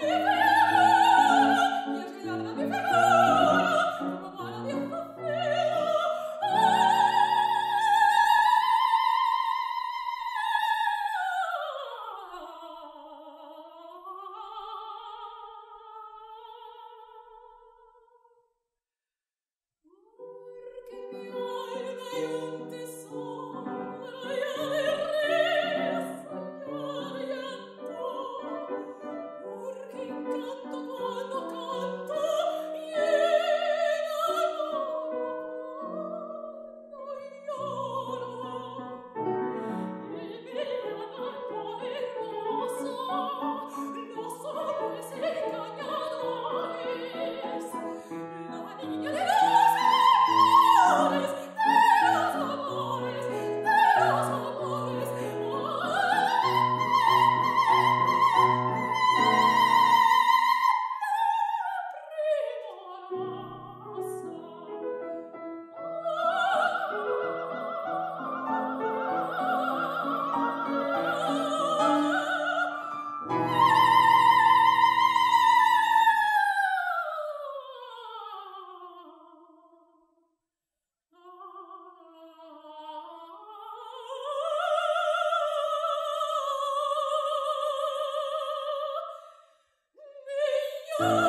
Never! Oh!